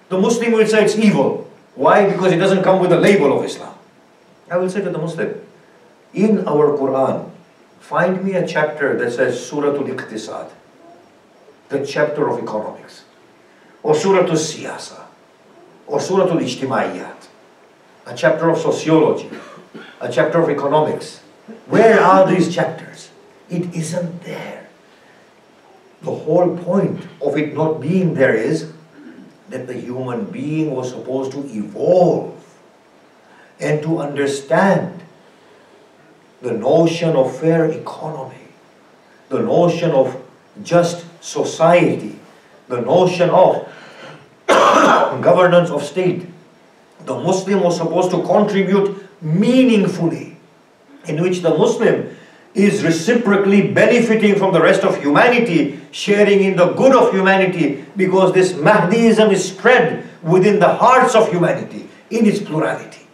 [SPEAKER 3] The Muslim will say it's evil. Why? Because it doesn't come with the label of Islam. I will say to the Muslim, in our Quran, find me a chapter that says Surah Al-Iqtisad, the chapter of economics, or Surah Al-Siyasa, or Surah Al-Ijtimaiyat, a chapter of sociology, a chapter of economics. Where are these chapters? It isn't there. The whole point of it not being there is that the human being was supposed to evolve and to understand the notion of fair economy, the notion of just society, the notion of *coughs* governance of state. The Muslim was supposed to contribute meaningfully, in which the Muslim is reciprocally benefiting from the rest of humanity, sharing in the good of humanity, because this Mahdiism is spread within the hearts of humanity in its plurality.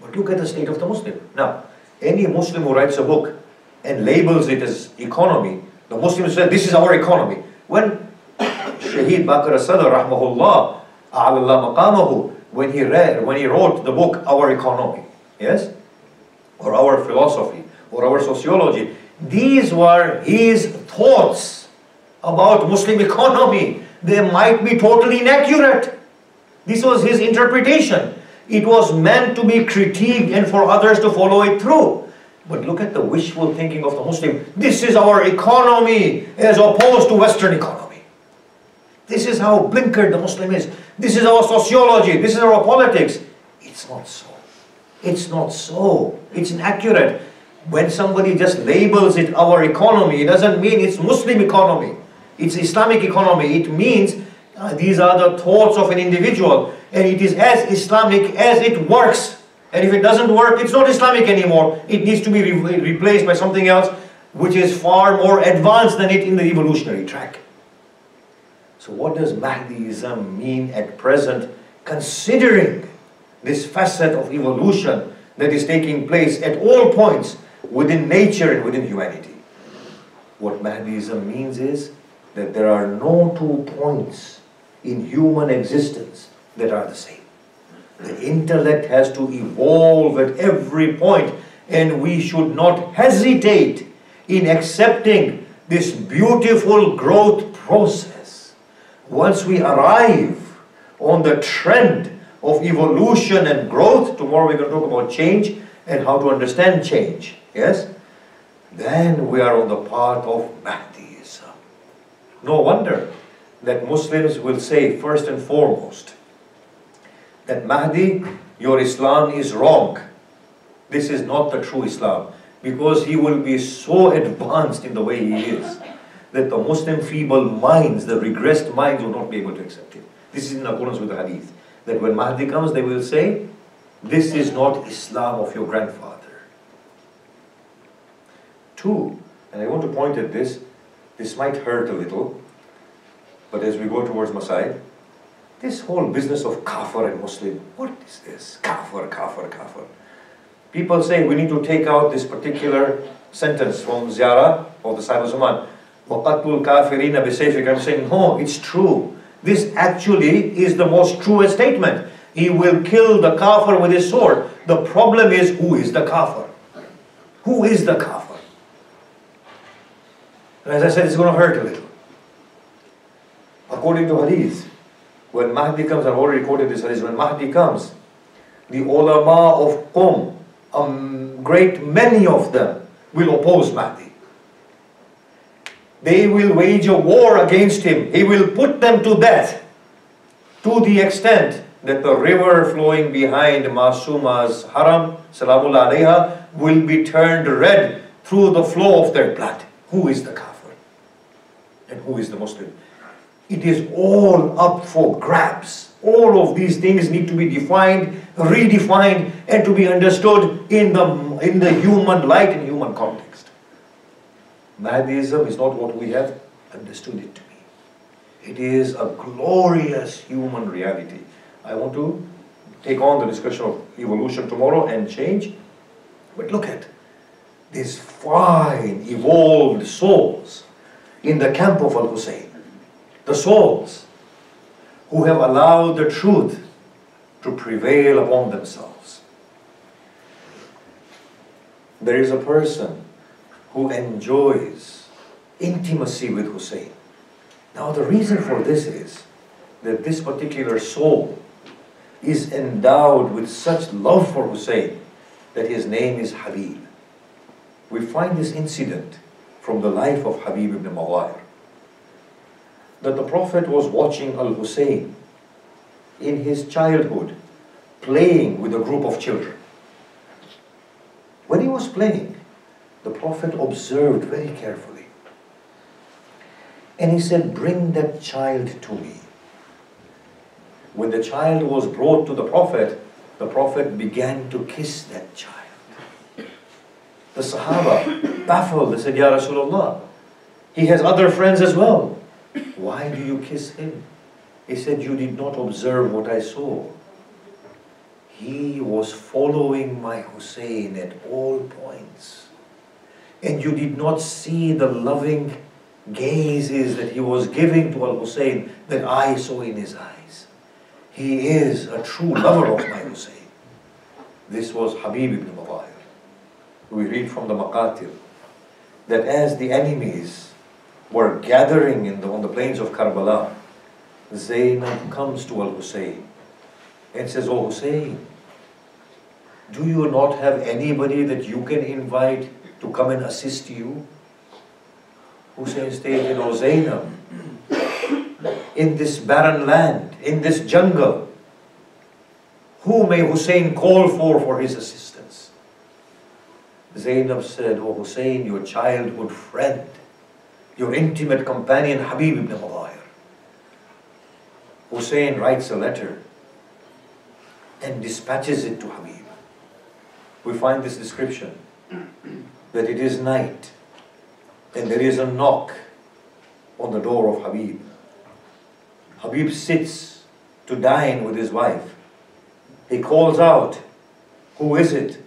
[SPEAKER 3] But look at the state of the Muslim. Now, any Muslim who writes a book and labels it as economy, the Muslims say, this is our economy. When Shaheed Bakr Sadr, rahmahullah, a'lallah maqamahu, when he read, when he wrote the book, Our Economy, yes? Or Our Philosophy, or Our Sociology, these were his thoughts about Muslim economy. They might be totally inaccurate. This was his interpretation. It was meant to be critiqued and for others to follow it through. But look at the wishful thinking of the Muslim. This is our economy as opposed to Western economy. This is how blinkered the Muslim is. This is our sociology. This is our politics. It's not so. It's not so. It's inaccurate. When somebody just labels it our economy, it doesn't mean it's Muslim economy. It's Islamic economy. It means uh, these are the thoughts of an individual and it is as Islamic as it works. And if it doesn't work, it's not Islamic anymore. It needs to be re replaced by something else which is far more advanced than it in the evolutionary track. So what does Mahdiism mean at present considering this facet of evolution that is taking place at all points within nature and within humanity? What Mahdiism means is that there are no two points in human existence that are the same. The intellect has to evolve at every point, and we should not hesitate in accepting this beautiful growth process. Once we arrive on the trend of evolution and growth, tomorrow we're going to talk about change and how to understand change, yes? Then we are on the path of Mahdiism. No wonder that Muslims will say first and foremost that Mahdi, your Islam is wrong. This is not the true Islam because he will be so advanced in the way he is that the Muslim feeble minds, the regressed minds will not be able to accept it. This is in accordance with the hadith. That when Mahdi comes, they will say, this is not Islam of your grandfather. Two, and I want to point at this, this might hurt a little, but as we go towards Masaib, this whole business of kafir and Muslim, what is this? Kafir, kafir, kafir. People say we need to take out this particular sentence from Ziyarah of the Sahib Zaman. وَقَتْلُ الْكَافِرِينَ بِسَيْفِكَ I'm saying, no, it's true. This actually is the most truest statement. He will kill the kafir with his sword. The problem is, who is the kafir? Who is the kafir? And as I said, it's going to hurt a little. According to Hadith, when Mahdi comes, I've already quoted this hadith, when Mahdi comes, the ulama of Qum, a great many of them, will oppose Mahdi. They will wage a war against him. He will put them to death to the extent that the river flowing behind Masuma's haram, salamullah alayha, will be turned red through the flow of their blood. Who is the kafir? And who is the Muslim? It is all up for grabs. All of these things need to be defined, redefined, and to be understood in the, in the human light and human context. Mahdiism is not what we have understood it to be. It is a glorious human reality. I want to take on the discussion of evolution tomorrow and change. But look at these fine, evolved souls in the camp of Al Hussein. The souls who have allowed the truth to prevail upon themselves. There is a person who enjoys intimacy with Hussein. Now, the reason for this is that this particular soul is endowed with such love for Hussein that his name is Habib. We find this incident from the life of Habib ibn Mazahir. That the Prophet was watching Al Hussein in his childhood playing with a group of children. When he was playing, the Prophet observed very carefully. And he said, Bring that child to me. When the child was brought to the Prophet, the Prophet began to kiss that child. The Sahaba, *coughs* baffled, they said, Ya Rasulullah, he has other friends as well. Why do you kiss him? He said, You did not observe what I saw. He was following my Hussein at all points. And you did not see the loving gazes that he was giving to Al Hussein that I saw in his eyes. He is a true lover of my Hussein. This was Habib ibn Mazahir. We read from the Maqatil that as the enemies were gathering in the, on the plains of Karbala, Zainab comes to Al Hussein and says, Oh Hussein, do you not have anybody that you can invite to come and assist you? Hussein stated, Oh Zainab, in this barren land, in this jungle, who may Hussein call for for his assistance? Zainab said, Oh Hussein, your childhood friend, your intimate companion Habib ibn Mazahir. Hussein writes a letter and dispatches it to Habib. We find this description that it is night and there is a knock on the door of Habib. Habib sits to dine with his wife. He calls out, Who is it?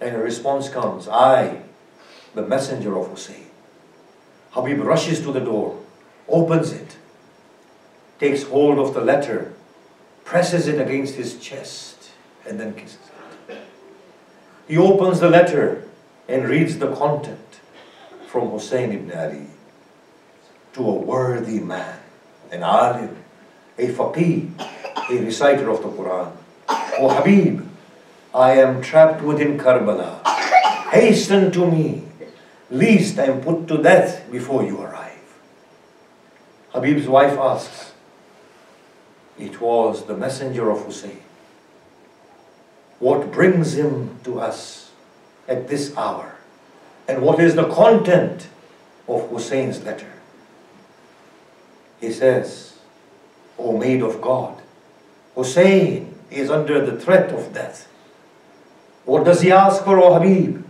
[SPEAKER 3] And a response comes, I, the messenger of Hussein. Habib rushes to the door, opens it, takes hold of the letter, presses it against his chest, and then kisses it. He opens the letter and reads the content from Hussein ibn Ali to a worthy man, an alim, a faqih, a reciter of the Quran. O Habib, I am trapped within Karbala. Hasten to me, lest I am put to death before you arrive. Habib's wife asks, it was the messenger of Hussein. What brings him to us at this hour? And what is the content of Hussein's letter? He says, O maid of God, Hussein is under the threat of death. What does he ask for, O Habib?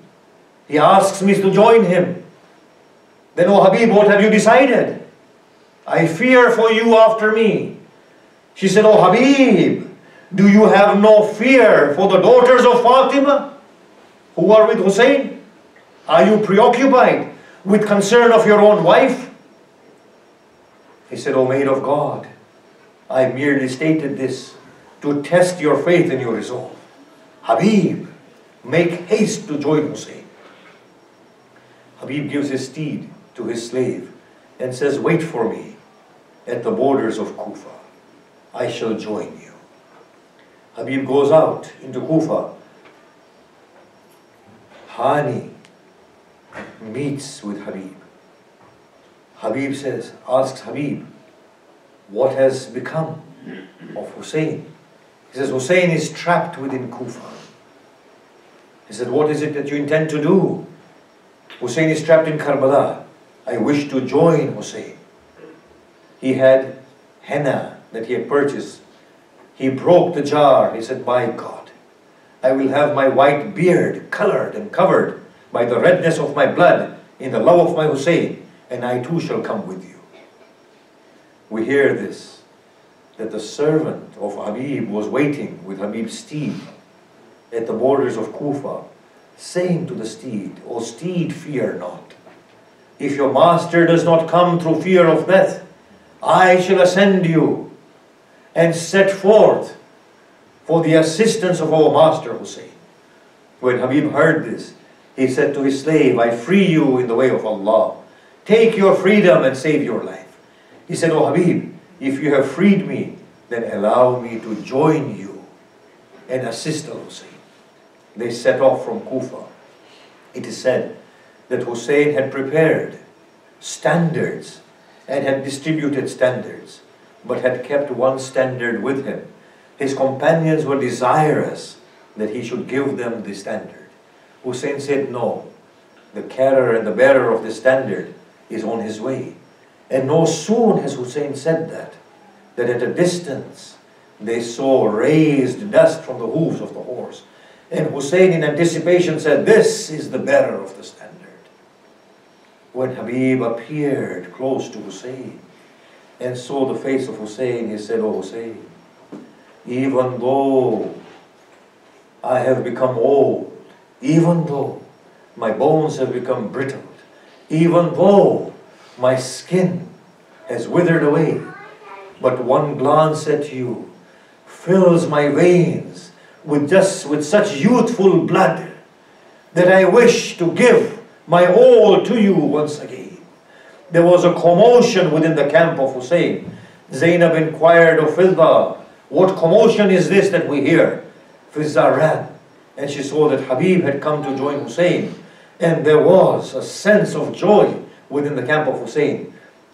[SPEAKER 3] He asks me to join him. Then, O Habib, what have you decided? I fear for you after me. She said, Oh Habib, do you have no fear for the daughters of Fatima who are with Hussein? Are you preoccupied with concern of your own wife? He said, O maid of God, I merely stated this to test your faith and your resolve. Habib, make haste to join Hussein. Habib gives his steed to his slave and says, Wait for me at the borders of Kufa. I shall join you. Habib goes out into Kufa. Hani meets with Habib. Habib says, asks Habib, what has become of Hussein? He says, Hussein is trapped within Kufa. He said, what is it that you intend to do? Hussein is trapped in Karbala. I wish to join Hussein. He had henna that he had purchased. He broke the jar. He said, My God, I will have my white beard colored and covered by the redness of my blood in the love of my Hussein, and I too shall come with you. We hear this, that the servant of Habib was waiting with Habib's steed at the borders of Kufa, saying to the steed, O steed, fear not. If your master does not come through fear of death, I shall ascend you and set forth for the assistance of our master Hussein. When Habib heard this, he said to his slave, I free you in the way of Allah. Take your freedom and save your life. He said, O Habib, if you have freed me, then allow me to join you and assist Al Hussein. They set off from Kufa. It is said that Hussein had prepared standards and had distributed standards, but had kept one standard with him. His companions were desirous that he should give them the standard. Hussein said, No, the carrier and the bearer of the standard is on his way. And no sooner has Hussein said that, that at a distance they saw raised dust from the hooves of the horse. And Hussein in anticipation said, This is the bearer of the standard. When Habib appeared close to Hussein and saw the face of Hussein, he said, Oh Hussein, even though I have become old, even though my bones have become brittle, even though my skin has withered away, but one glance at you fills my veins with just with such youthful blood that I wish to give my all to you once again. There was a commotion within the camp of Hussein. Zainab inquired of Fidda, what commotion is this that we hear? Fidda ran and she saw that Habib had come to join Hussein and there was a sense of joy within the camp of Hussein.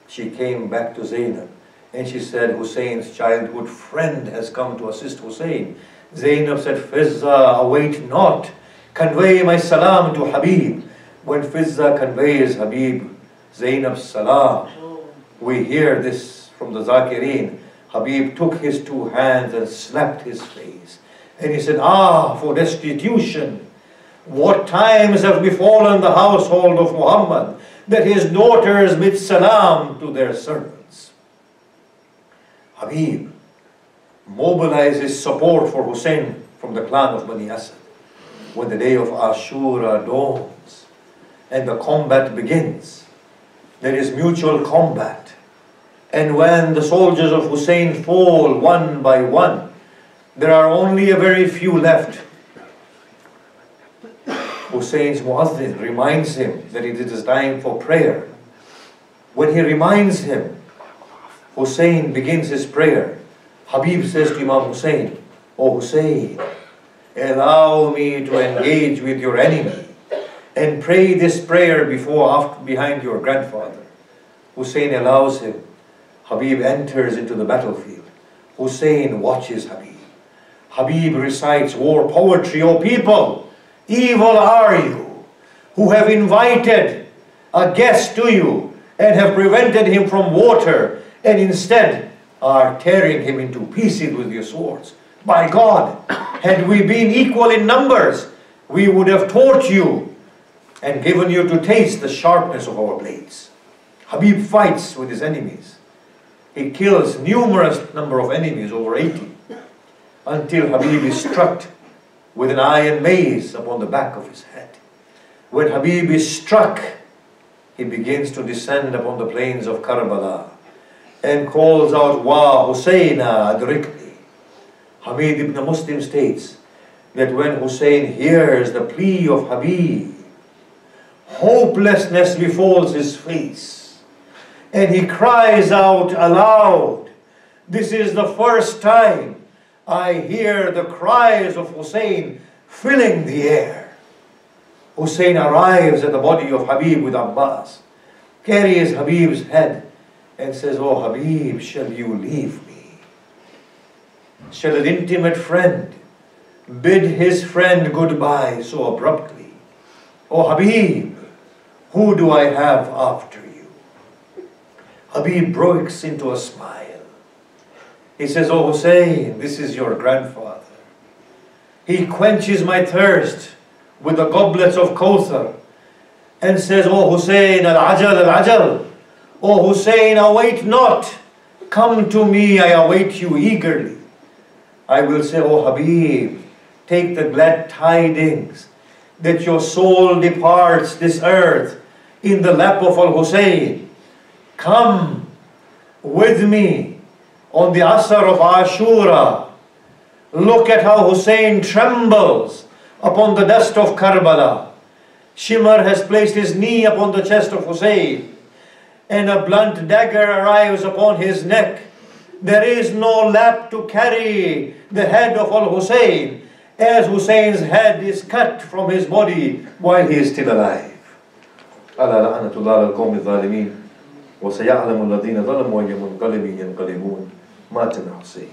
[SPEAKER 3] She came back to Zainab and she said, Hussein's childhood friend has come to assist Hussein. Zainab said, Fizza, await not. Convey my salam to Habib. When Fizza conveys Habib Zainab's salam, we hear this from the Zakirin. Habib took his two hands and slapped his face. And he said, Ah, for destitution. What times have befallen the household of Muhammad that his daughters bid salam to their servants. Habib mobilizes support for Hussein from the clan of Bani Asad. When the day of Ashura dawns and the combat begins, there is mutual combat. And when the soldiers of Hussein fall one by one, there are only a very few left. Hussein's muazzin reminds him that it is time for prayer. When he reminds him, Hussein begins his prayer. Habib says to Imam Hussein, O Hussein, allow me to engage with your enemy and pray this prayer before after, behind your grandfather. Hussein allows him. Habib enters into the battlefield. Hussein watches Habib. Habib recites war poetry, O people, evil are you, who have invited a guest to you and have prevented him from water and instead are tearing him into pieces with your swords. By God, had we been equal in numbers, we would have taught you and given you to taste the sharpness of our blades. Habib fights with his enemies. He kills numerous number of enemies, over 80, until Habib is struck with an iron mace upon the back of his head. When Habib is struck, he begins to descend upon the plains of Karbala and calls out, Wa Husayna adrikni. Hamid ibn Muslim states that when Hussein hears the plea of Habib, hopelessness befalls his face, and he cries out aloud, This is the first time I hear the cries of Hussein filling the air. Hussein arrives at the body of Habib with Abbas, carries Habib's head, and says, Oh Habib, shall you leave me? Shall an intimate friend bid his friend goodbye so abruptly? Oh Habib, Who do I have after you? Habib breaks into a smile. He says, Oh Hussein, this is your grandfather. He quenches my thirst with the goblets of Kawthar and says, Oh Hussein, al-ajal, al-ajal. Oh Hussein, await not. Come to me, I await you eagerly. I will say, O Habib, take the glad tidings that your soul departs this earth in the lap of Al Hussein. Come with me on the Asr of Ashura. Look at how Hussein trembles upon the dust of Karbala. Shimr has placed his knee upon the chest of Hussein, and a blunt dagger arrives upon his neck. There is no lap to carry the head of Al Hussein, as Hussein's head is cut from his body while he is still alive. ألا لعنة الله على القوم الظالمين وسيعلم الذين ظلموا أي منقلب ينقلبون مات حسين